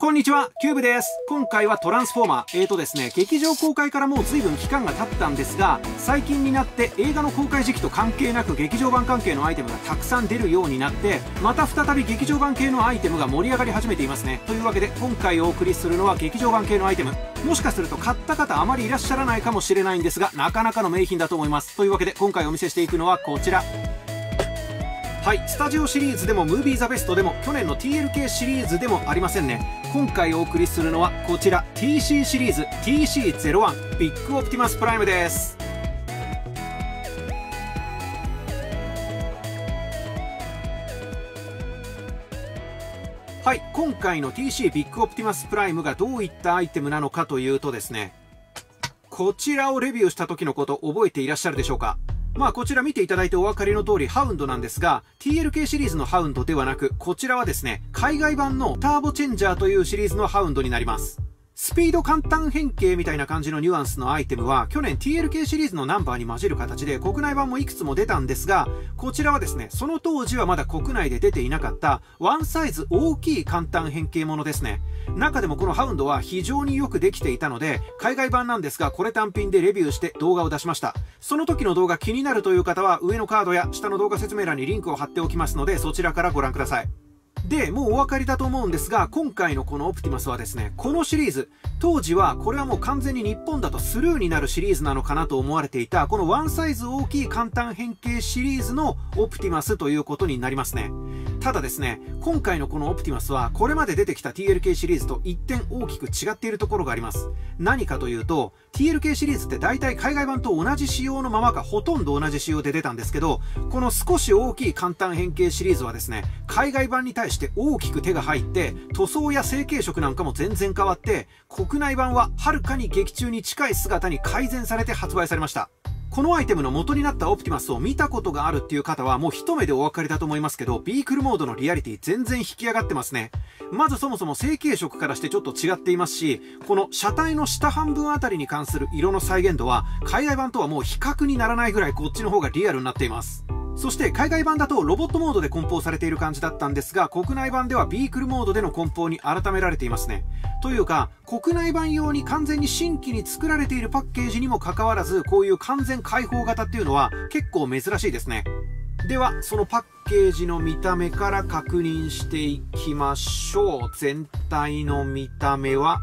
こんにちは、キューブです。今回はトランスフォーマー。えーとですね、劇場公開からもう随分期間が経ったんですが、最近になって映画の公開時期と関係なく劇場版関係のアイテムがたくさん出るようになって、また再び劇場版系のアイテムが盛り上がり始めていますね。というわけで、今回お送りするのは劇場版系のアイテム。もしかすると買った方あまりいらっしゃらないかもしれないんですが、なかなかの名品だと思います。というわけで、今回お見せしていくのはこちら。はいスタジオシリーズでも MOVIE THE BEST でも去年の TLK シリーズでもありませんね。今回お送りするのはこちら TC シリーズ TC01 ビッグオプティマスプライムです。はい今回の TC ビッグオプティマスプライムがどういったアイテムなのかというとですねこちらをレビューした時のこと覚えていらっしゃるでしょうか？まあこちら見ていただいてお分かりの通りハウンドなんですが、TLK シリーズのハウンドではなく、こちらはですね、海外版のターボチェンジャーというシリーズのハウンドになります。スピード簡単変形みたいな感じのニュアンスのアイテムは去年 TLK シリーズのナンバーに混じる形で国内版もいくつも出たんですが、こちらはですね、その当時はまだ国内で出ていなかったワンサイズ大きい簡単変形ものですね。中でもこのハウンドは非常によくできていたので、海外版なんですがこれ単品でレビューして動画を出しました。その時の動画気になるという方は上のカードや下の動画説明欄にリンクを貼っておきますのでそちらからご覧ください。で、もうお分かりだと思うんですが、今回のこのオプティマスはですね、このシリーズ、当時はこれはもう完全に日本だとスルーになるシリーズなのかなと思われていた、このワンサイズ大きい簡単変形シリーズのオプティマスということになりますね。ただですね、今回のこのオプティマスは、これまで出てきた TLK シリーズと一点大きく違っているところがあります。何かというと、TLK シリーズって大体海外版と同じ仕様のままか、ほとんど同じ仕様で出たんですけど、この少し大きい簡単変形シリーズはですね、海外版に対して大きく手が入って、塗装や成形色なんかも全然変わって、国内版ははるかに劇中に近い姿に改善されて発売されました。このアイテムの元になったオプティマスを見たことがあるっていう方はもう一目でお分かりだと思いますけど、ビークルモードのリアリティ全然引き上がってますね。まずそもそも成形色からしてちょっと違っていますし、この車体の下半分あたりに関する色の再現度は、海外版とはもう比較にならないぐらいこっちの方がリアルになっています。そして海外版だとロボットモードで梱包されている感じだったんですが、国内版ではビークルモードでの梱包に改められていますね。というか、国内版用に完全に新規に作られているパッケージにもかかわらず、こういう完全開放型っていうのは結構珍しいですね。では、そのパッケージの見た目から確認していきましょう。全体の見た目は、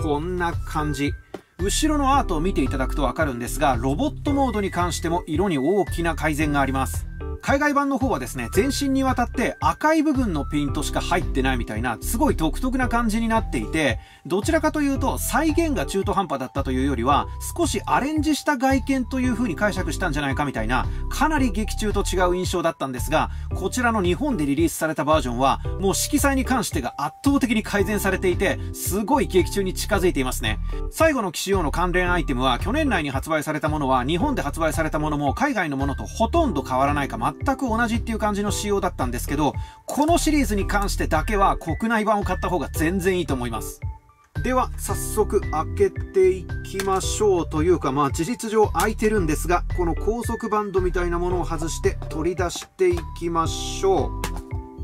こんな感じ。後ろのアートを見ていただくと分かるんですが、ロボットモードに関しても色に大きな改善があります。海外版の方はですね、全身にわたって赤い部分のペイントしか入ってないみたいな、すごい独特な感じになっていて、どちらかというと再現が中途半端だったというよりは、少しアレンジした外見という風に解釈したんじゃないかみたいな、かなり劇中と違う印象だったんですが、こちらの日本でリリースされたバージョンは、もう色彩に関してが圧倒的に改善されていて、すごい劇中に近づいていますね。最後の騎士用の関連アイテムは、去年内に発売されたものは、日本で発売されたものも海外のものとほとんど変わらないか全く同じっていう感じの仕様だったんですけど、このシリーズに関してだけは国内版を買った方が全然いいと思います。では、早速開けていきましょうというか、まあ事実上開いてるんですが、この高速バンドみたいなものを外して取り出していきましょう。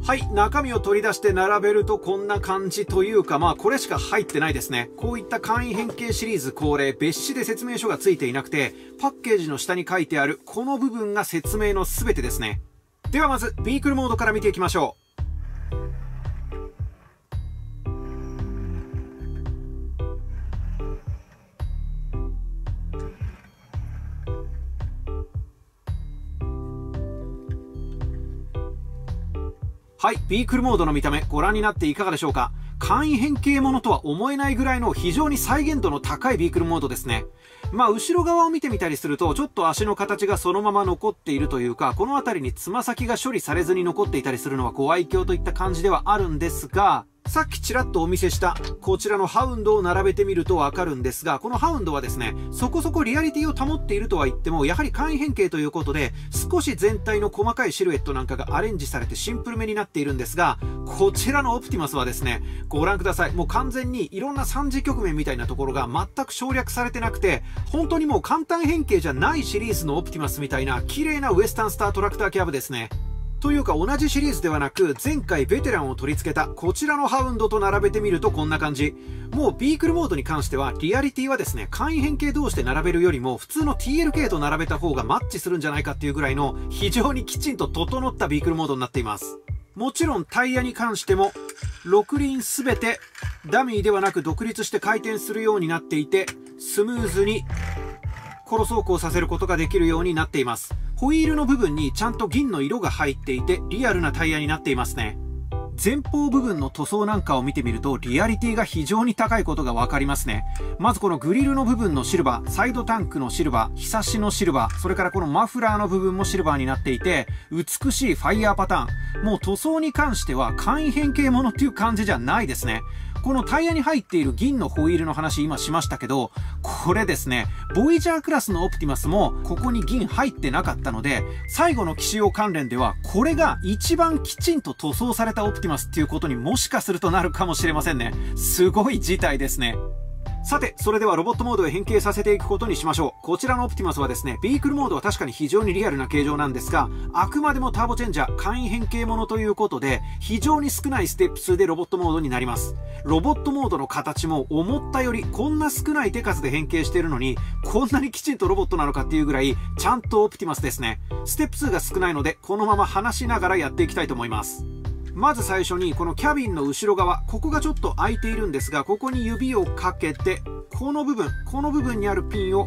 はい、中身を取り出して並べるとこんな感じというか、まあこれしか入ってないですね。こういった簡易変形シリーズ恒例、別紙で説明書が付いていなくて、パッケージの下に書いてあるこの部分が説明の全てですね。ではまず、ビークルモードから見ていきましょう。はい、ビークルモードの見た目ご覧になっていかがでしょうか？簡易変形ものとは思えないぐらいの非常に再現度の高いビークルモードですね。まあ、後ろ側を見てみたりすると、ちょっと足の形がそのまま残っているというか、この辺りにつま先が処理されずに残っていたりするのはご愛嬌といった感じではあるんですが、さっきちらっとお見せしたこちらのハウンドを並べてみるとわかるんですが、このハウンドはですね、そこそこリアリティを保っているとは言っても、やはり簡易変形ということで、少し全体の細かいシルエットなんかがアレンジされてシンプルめになっているんですが、こちらのオプティマスはですね、ご覧ください。もう完全にいろんな三次局面みたいなところが全く省略されてなくて、本当にもう簡単変形じゃないシリーズのオプティマスみたいな綺麗なウエスタンスタートラクターキャブですね。というか同じシリーズではなく前回ベテランを取り付けたこちらのハウンドと並べてみるとこんな感じ。もうビークルモードに関してはリアリティはですね、簡易変形同士で並べるよりも普通の TLK と並べた方がマッチするんじゃないかっていうぐらいの非常にきちんと整ったビークルモードになっています。もちろんタイヤに関しても6輪すべてダミーではなく独立して回転するようになっていてスムーズにコロ走行させることができるようになっています。ホイールの部分にちゃんと銀の色が入っていてリアルなタイヤになっていますね。前方部分の塗装なんかを見てみるとリアリティが非常に高いことがわかりますね。まずこのグリルの部分のシルバー、サイドタンクのシルバー、ひさしのシルバー、それからこのマフラーの部分もシルバーになっていて、美しいファイヤーパターン。もう塗装に関しては簡易変形ものっていう感じじゃないですね。このタイヤに入っている銀のホイールの話今しましたけど、これですね、ボイジャークラスのオプティマスもここに銀入ってなかったので、最後の騎士用関連ではこれが一番きちんと塗装されたオプティマスっていうことにもしかするとなるかもしれませんね。すごい事態ですね。さて、それではロボットモードへ変形させていくことにしましょう。こちらのオプティマスはですね、ビークルモードは確かに非常にリアルな形状なんですが、あくまでもターボチェンジャー、簡易変形ものということで、非常に少ないステップ数でロボットモードになります。ロボットモードの形も思ったよりこんな少ない手数で変形しているのに、こんなにきちんとロボットなのかっていうぐらい、ちゃんとオプティマスですね。ステップ数が少ないので、このまま話しながらやっていきたいと思います。まず最初にこのキャビンの後ろ側、ここがちょっと開いているんですが、ここに指をかけて、この部分、この部分にあるピンを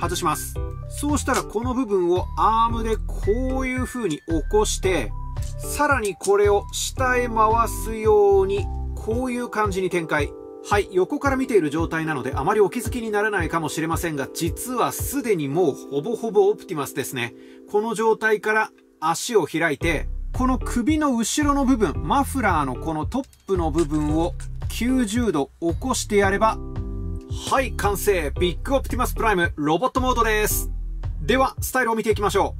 外します。そうしたらこの部分をアームでこういう風に起こして、さらにこれを下へ回すように、こういう感じに展開。はい、横から見ている状態なのであまりお気づきにならないかもしれませんが、実はすでにもうほぼほぼオプティマスですね。この状態から足を開いて、この首の後ろの部分、マフラーのこのトップの部分を90度起こしてやれば、はい、完成ビッグオプティマスプライムロボットモードです。では、スタイルを見ていきましょ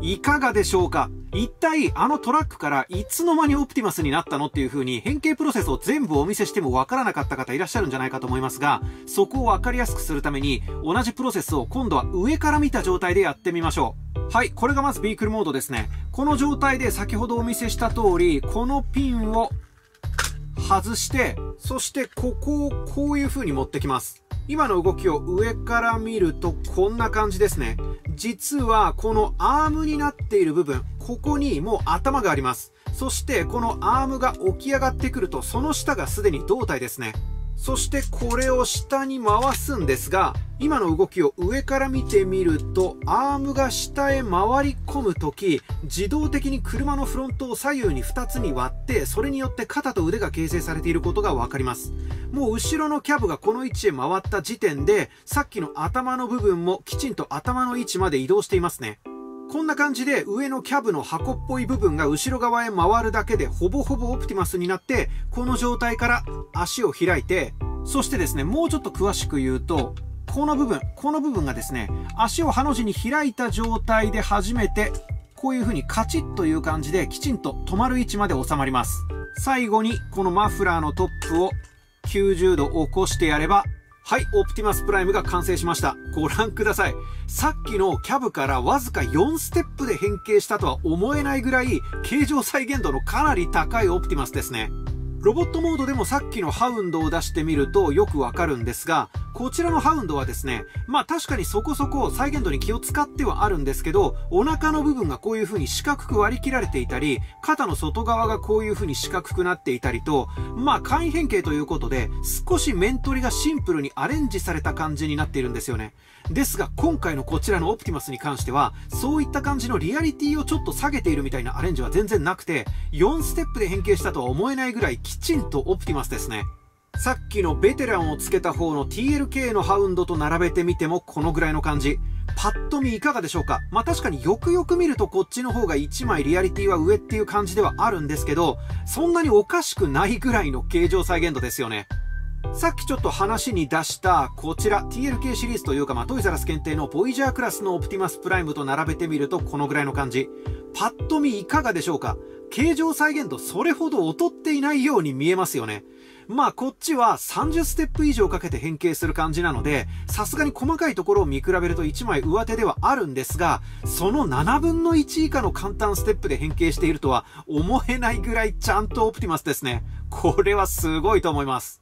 う。いかがでしょうか？一体あのトラックからいつの間にオプティマスになったのっていう風に変形プロセスを全部お見せしてもわからなかった方いらっしゃるんじゃないかと思いますが、そこをわかりやすくするために同じプロセスを今度は上から見た状態でやってみましょう。はい、これがまずビークルモードですね。この状態で先ほどお見せした通り、このピンを外して、そしてここをこういう風に持ってきます。今の動きを上から見るとこんな感じですね。実はこのアームになっている部分、ここにもう頭があります。そしてこのアームが起き上がってくるとその下がすでに胴体ですね。そしてこれを下に回すんですが、今の動きを上から見てみると、アームが下へ回り込むとき、自動的に車のフロントを左右に2つに割って、それによって肩と腕が形成されていることがわかります。もう後ろのキャブがこの位置へ回った時点で、さっきの頭の部分もきちんと頭の位置まで移動していますね。こんな感じで上のキャブの箱っぽい部分が後ろ側へ回るだけでほぼほぼオプティマスになって、この状態から足を開いて、そしてですね、もうちょっと詳しく言うと、この部分、この部分がですね、足をハの字に開いた状態で初めて、こういう風にカチッという感じできちんと止まる位置まで収まります。最後にこのマフラーのトップを90度起こしてやればはい、オプティマスプライムが完成しました。ご覧ください。さっきのキャブからわずか4ステップで変形したとは思えないぐらい、形状再現度のかなり高いオプティマスですね。ロボットモードでもさっきのハウンドを出してみるとよくわかるんですが、こちらのハウンドはですね、まあ確かにそこそこ再現度に気を使ってはあるんですけど、お腹の部分がこういう風に四角く割り切られていたり、肩の外側がこういう風に四角くなっていたりと、まあ簡易変形ということで、少し面取りがシンプルにアレンジされた感じになっているんですよね。ですが今回のこちらのオプティマスに関してはそういった感じのリアリティをちょっと下げているみたいなアレンジは全然なくて4ステップで変形したとは思えないぐらいきちんとオプティマスですね。さっきのベテランをつけた方の TLK のハウンドと並べてみてもこのぐらいの感じ。パッと見いかがでしょうか？まあ確かによくよく見るとこっちの方が1枚リアリティは上っていう感じではあるんですけどそんなにおかしくないぐらいの形状再現度ですよね。さっきちょっと話に出したこちら TLK シリーズというか、まあ、トイザラス検定のボイジャークラスのオプティマスプライムと並べてみるとこのぐらいの感じ。パッと見いかがでしょうか？形状再現度それほど劣っていないように見えますよね。まあこっちは30ステップ以上かけて変形する感じなので、さすがに細かいところを見比べると1枚上手ではあるんですが、その7分の1以下の簡単ステップで変形しているとは思えないぐらいちゃんとオプティマスですね。これはすごいと思います。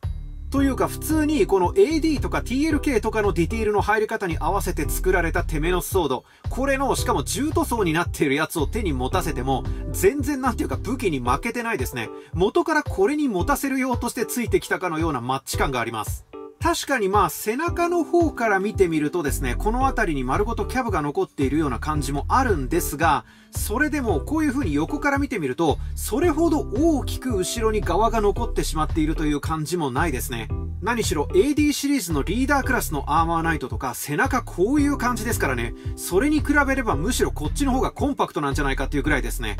というか普通にこの AD とか TLK とかのディティールの入り方に合わせて作られたテメノスソード。これのしかも重塗装になっているやつを手に持たせても全然なんていうか武器に負けてないですね。元からこれに持たせる用としてついてきたかのようなマッチ感があります。確かにまあ背中の方から見てみるとですね、この辺りに丸ごとキャブが残っているような感じもあるんですが、それでもこういう風に横から見てみると、それほど大きく後ろに側が残ってしまっているという感じもないですね。何しろ AD シリーズのリーダークラスのアーマーナイトとか背中こういう感じですからね、それに比べればむしろこっちの方がコンパクトなんじゃないかっていうぐらいですね。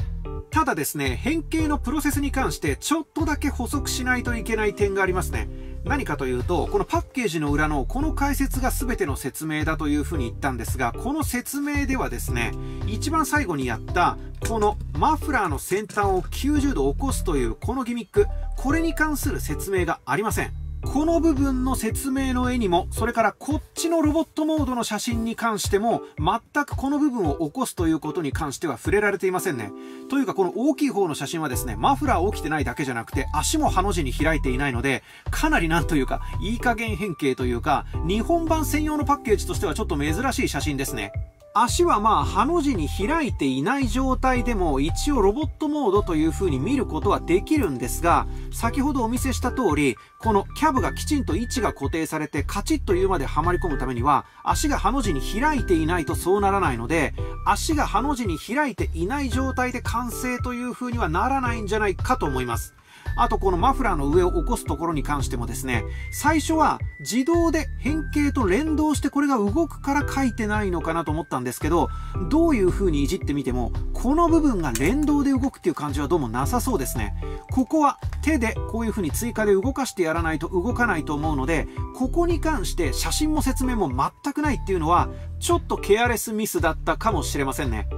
ただですね、変形のプロセスに関してちょっとだけ補足しないといけない点がありますね。何かというと、このパッケージの裏のこの解説が全ての説明だというふうに言ったんですが、この説明ではですね、一番最後にやった、このマフラーの先端を90度起こすというこのギミック、これに関する説明がありません。この部分の説明の絵にも、それからこっちのロボットモードの写真に関しても、全くこの部分を起こすということに関しては触れられていませんね。というかこの大きい方の写真はですね、マフラー起きてないだけじゃなくて、足もハの字に開いていないので、かなりなんというか、いい加減変形というか、日本版専用のパッケージとしてはちょっと珍しい写真ですね。足はまあ、ハの字に開いていない状態でも一応ロボットモードという風に見ることはできるんですが、先ほどお見せした通り、このキャブがきちんと位置が固定されてカチッというまではまり込むためには、足がハの字に開いていないとそうならないので、足がハの字に開いていない状態で完成という風にはならないんじゃないかと思います。あとこのマフラーの上を起こすところに関してもですね、最初は自動で変形と連動してこれが動くから書いてないのかなと思ったんですけど、どういう風にいじってみても、この部分が連動で動くっていう感じはどうもなさそうですね。ここは手でこういう風に追加で動かしてやらないと動かないと思うので、ここに関して写真も説明も全くないっていうのは、ちょっとケアレスミスだったかもしれませんね。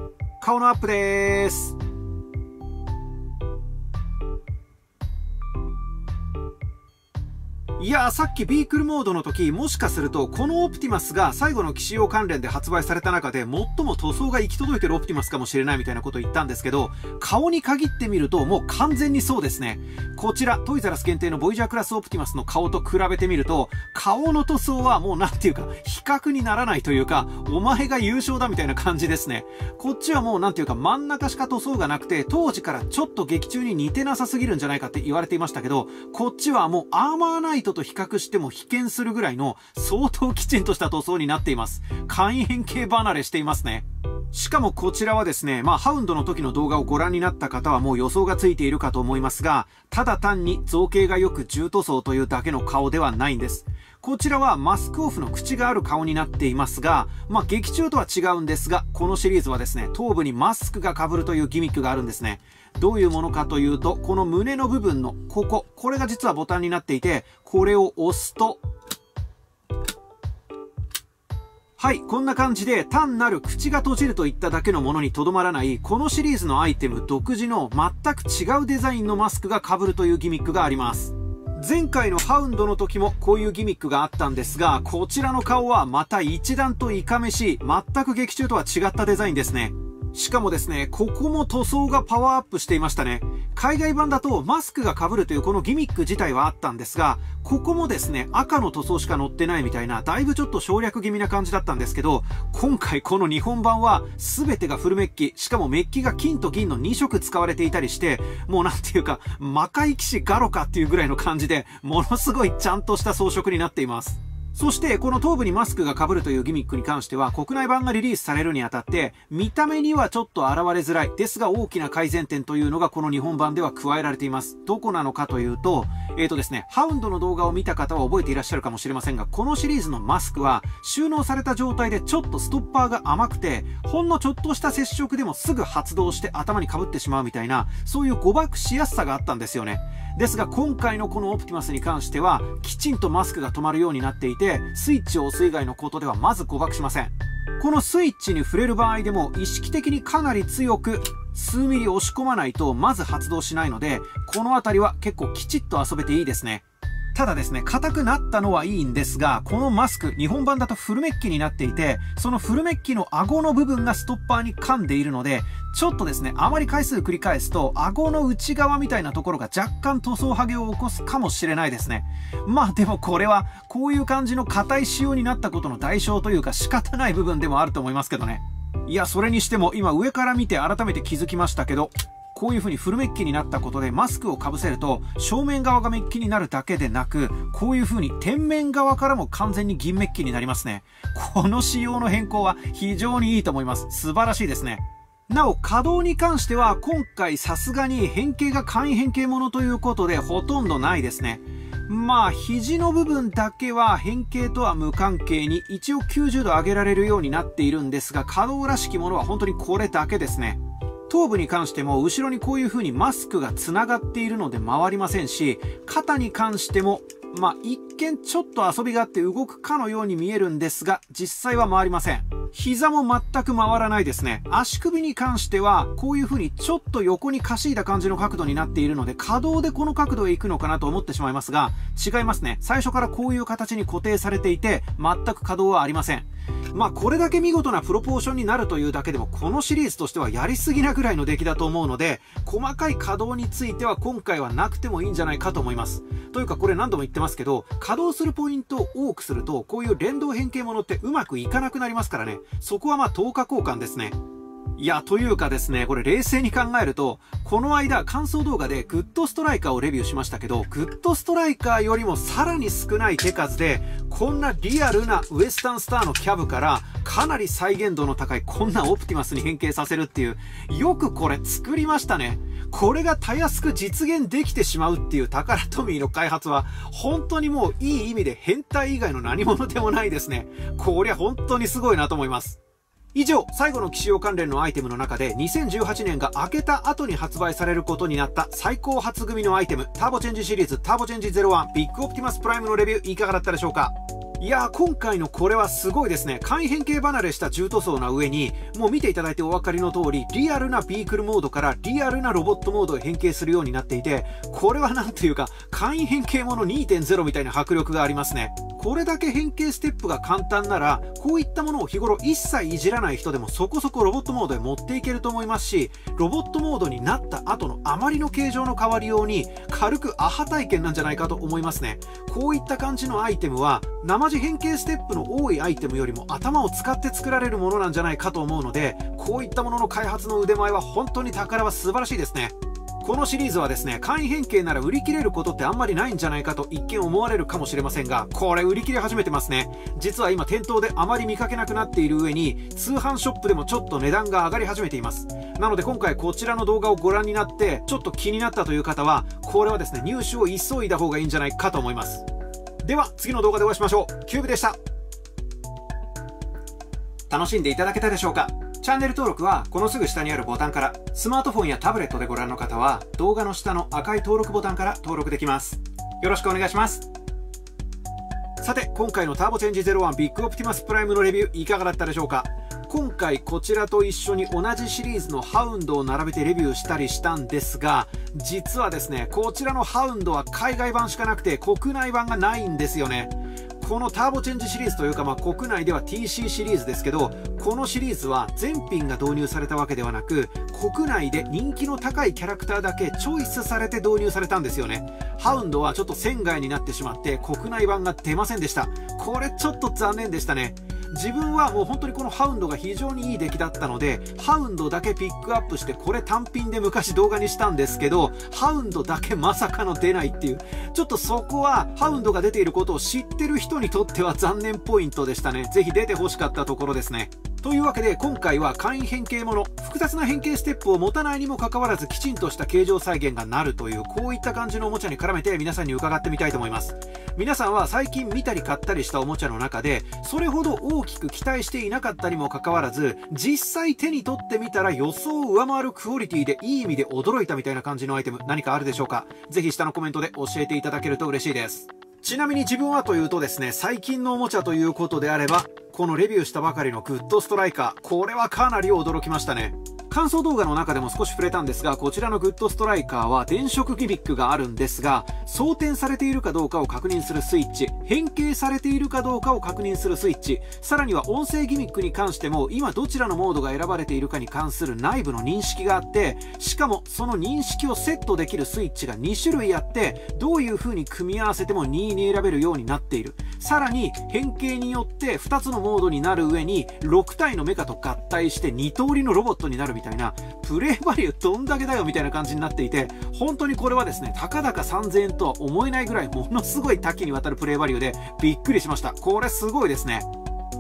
顔のアップです。いやーさっきビークルモードの時、もしかするとこのオプティマスが最後の騎士用関連で発売された中で最も塗装が行き届いてるオプティマスかもしれないみたいなことを言ったんですけど、顔に限ってみるともう完全にそうですね。こちら、トイザラス限定のボイジャークラスオプティマスの顔と比べてみると、顔の塗装はもうなんていうか、比較にならないというか、お前が優勝だみたいな感じですね。こっちはもうなんていうか真ん中しか塗装がなくて、当時からちょっと劇中に似てなさすぎるんじゃないかって言われていましたけど、こっちはもうアーマーナイトと比較しても被験するぐらいの相当きちんとした塗装になっています。簡易変形離れしていますね。しかもこちらはですね、まあ、ハウンドの時の動画をご覧になった方はもう予想がついているかと思いますが、ただ単に造形がよく重塗装というだけの顔ではないんです。こちらはマスクオフの口がある顔になっていますが、まあ、劇中とは違うんですが、このシリーズはですね、頭部にマスクが被るというギミックがあるんですね。どういうものかというと、この胸の部分のここ、これが実はボタンになっていて、これを押すと、はい、こんな感じで単なる口が閉じるといっただけのものにとどまらない、このシリーズのアイテム独自の全く違うデザインのマスクが被るというギミックがあります。前回のハウンドの時もこういうギミックがあったんですが、こちらの顔はまた一段といかめしい、全く劇中とは違ったデザインですね。しかもですね、ここも塗装がパワーアップしていましたね。海外版だとマスクが被るというこのギミック自体はあったんですが、ここもですね、赤の塗装しか載ってないみたいな、だいぶちょっと省略気味な感じだったんですけど、今回この日本版は全てがフルメッキ、しかもメッキが金と銀の2色使われていたりして、もうなんていうか、魔界騎士ガロかっていうぐらいの感じで、ものすごいちゃんとした装飾になっています。そして、この頭部にマスクが被るというギミックに関しては、国内版がリリースされるにあたって、見た目にはちょっと現れづらい、ですが大きな改善点というのがこの日本版では加えられています。どこなのかというと、えーとですね、ハウンドの動画を見た方は覚えていらっしゃるかもしれませんが、このシリーズのマスクは、収納された状態でちょっとストッパーが甘くて、ほんのちょっとした接触でもすぐ発動して頭に被ってしまうみたいな、そういう誤爆しやすさがあったんですよね。ですが今回のこのオプティマスに関してはきちんとマスクが止まるようになっていてスイッチを押す以外のことではまず誤爆しませんこのスイッチに触れる場合でも意識的にかなり強く数ミリ押し込まないとまず発動しないので、この辺りは結構きちっと遊べていいですね。ただですね、硬くなったのはいいんですが、このマスク、日本版だとフルメッキになっていて、そのフルメッキの顎の部分がストッパーに噛んでいるので、ちょっとですね、あまり回数繰り返すと、顎の内側みたいなところが若干塗装ハゲを起こすかもしれないですね。まあでもこれは、こういう感じの硬い仕様になったことの代償というか仕方ない部分でもあると思いますけどね。いや、それにしても今上から見て改めて気づきましたけど、こういう風にフルメッキになったことでマスクをかぶせると正面側がメッキになるだけでなくこういう風に天面側からも完全に銀メッキになりますねこの仕様の変更は非常にいいと思います素晴らしいですねなお、稼働に関しては、今回さすがに変形が簡易変形ものということで、ほとんどないですね。まあ、肘の部分だけは変形とは無関係に、一応90度上げられるようになっているんですが、稼働らしきものは本当にこれだけですね。頭部に関しても後ろにこういう風にマスクが繋がっているので回りませんし、肩に関しても、まあ、一見ちょっと遊びがあって動くかのように見えるんですが、実際は回りません。膝も全く回らないですね。足首に関しては、こういう風にちょっと横にかしいだ感じの角度になっているので、可動でこの角度へ行くのかなと思ってしまいますが、違いますね。最初からこういう形に固定されていて、全く可動はありません。まあこれだけ見事なプロポーションになるというだけでもこのシリーズとしてはやりすぎなぐらいの出来だと思うので細かい可動については今回はなくてもいいんじゃないかと思います。というかこれ何度も言ってますけど可動するポイントを多くするとこういう連動変形ものってうまくいかなくなりますからね。そこはまあ等価交換ですね。いや、というかですね、これ冷静に考えると、この間感想動画でグッドストライカーをレビューしましたけど、グッドストライカーよりもさらに少ない手数で、こんなリアルな Western Star のキャブから、かなり再現度の高いこんなオプティマスに変形させるっていう、よくこれ作りましたね。これがたやすく実現できてしまうっていうタカラトミーの開発は、本当にもういい意味で変態以外の何者でもないですね。こりゃ本当にすごいなと思います。以上、最後の騎士用関連のアイテムの中で2018年が明けた後に発売されることになった最高発組のアイテム、ターボチェンジシリーズターボチェンジ01ビッグオプティマスプライムのレビューいかがだったでしょうか？いやー今回のこれはすごいですね。簡易変形離れした重塗装な上に、もう見ていただいてお分かりの通り、リアルなビークルモードからリアルなロボットモードへ変形するようになっていて、これはなんというか、簡易変形もの2.0みたいな迫力がありますね。これだけ変形ステップが簡単なら、こういったものを日頃一切いじらない人でもそこそこロボットモードへ持っていけると思いますし、ロボットモードになった後のあまりの形状の変わりように、軽くアハ体験なんじゃないかと思いますね。こういった感じのアイテムは、生地変形ステップの多いアイテムよりも頭を使って作られるものなんじゃないかと思うので、こういったものの開発の腕前は本当に宝は素晴らしいですね。このシリーズはですね、簡易変形なら売り切れることってあんまりないんじゃないかと一見思われるかもしれませんが、これ売り切れ始めてますね。実は今店頭であまり見かけなくなっている上に、通販ショップでもちょっと値段が上がり始めています。なので今回こちらの動画をご覧になって、ちょっと気になったという方は、これはですね、入手を急いだ方がいいんじゃないかと思います。では、次の動画でお会いしましょう。キューブでした。楽しんでいただけたでしょうか？チャンネル登録はこのすぐ下にあるボタンから、スマートフォンやタブレットでご覧の方は動画の下の赤い登録ボタンから登録できます。よろしくお願いします。さて、今回のターボチェンジ01ビッグオプティマスプライムのレビューいかがだったでしょうか？今回こちらと一緒に同じシリーズのハウンドを並べてレビューしたりしたんですが、実はですね、こちらのハウンドは海外版しかなくて国内版がないんですよね。このターボチェンジシリーズというか、まあ、国内では TC シリーズですけどこのシリーズは全品が導入されたわけではなく国内で人気の高いキャラクターだけチョイスされて導入されたんですよね。ハウンドはちょっと仙外になってしまって国内版が出ませんでした。これちょっと残念でしたね。自分はもう本当にこのハウンドが非常にいい出来だったので、ハウンドだけピックアップして、これ単品で昔動画にしたんですけど、ハウンドだけまさかの出ないっていう、ちょっとそこはハウンドが出ていることを知ってる人にとっては残念ポイントでしたね。ぜひ出てほしかったところですね。というわけで今回は簡易変形もの複雑な変形ステップを持たないにもかかわらずきちんとした形状再現がなるというこういった感じのおもちゃに絡めて皆さんに伺ってみたいと思います。皆さんは最近見たり買ったりしたおもちゃの中でそれほど大きく期待していなかったにもかかわらず実際手に取ってみたら予想を上回るクオリティでいい意味で驚いたみたいな感じのアイテム何かあるでしょうか？ぜひ下のコメントで教えていただけると嬉しいです。ちなみに自分はというとですね、最近のおもちゃということであれば、このレビューしたばかりのグッドストライカー、これはかなり驚きましたね。感想動画の中でも少し触れたんですが、こちらのグッドストライカーは電飾ギミックがあるんですが、装填されているかどうかを確認するスイッチ、変形されているかどうかを確認するスイッチ、さらには音声ギミックに関しても、今どちらのモードが選ばれているかに関する内部の認識があって、しかもその認識をセットできるスイッチが2種類あって、どういう風に組み合わせても任意に選べるようになっている。さらに変形によって2つのモードになる上に6体のメカと合体して2通りのロボットになるみたいなたいなプレイバリューどんだけだよみたいな感じになっていて本当にこれはですねたかだか3000円とは思えないぐらいものすごい多岐にわたるプレイバリューでびっくりしました。これすごいですね。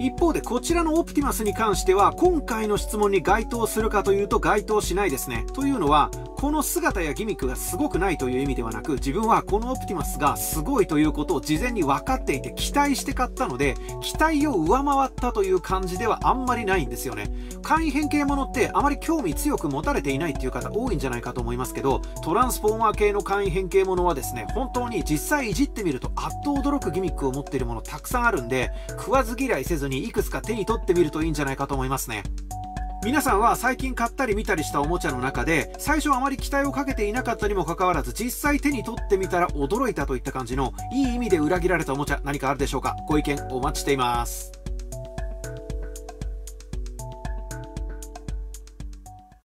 一方でこちらのオプティマスに関しては今回の質問に該当するかというと該当しないですね。というのはこの姿やギミックがすごくないという意味ではなく自分はこのオプティマスがすごいということを事前に分かっていて期待して買ったので期待を上回ったという感じではあんまりないんですよね。簡易変形ものってあまり興味強く持たれていないっていう方多いんじゃないかと思いますけどトランスフォーマー系の簡易変形ものはですね本当に実際いじってみるとあっと驚くギミックを持っているものたくさんあるんで食わず嫌いせずににいくつか手に取ってみるといいんじゃないかと思いますね。皆さんは最近買ったり見たりしたおもちゃの中で最初あまり期待をかけていなかったにもかかわらず実際手に取ってみたら驚いたといった感じのいい意味で裏切られたおもちゃ何かあるでしょうか？ご意見お待ちしています